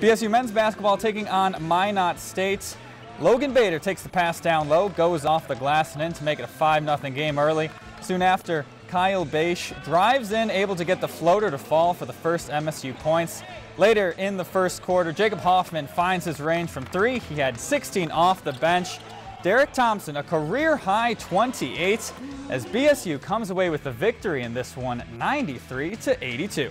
BSU men's basketball taking on Minot State. Logan Bader takes the pass down low, goes off the glass and in to make it a 5-0 game early. Soon after, Kyle Bache drives in, able to get the floater to fall for the first MSU points. Later in the first quarter, Jacob Hoffman finds his range from three. He had 16 off the bench. Derek Thompson, a career high 28, as BSU comes away with the victory in this one, 93 to 82.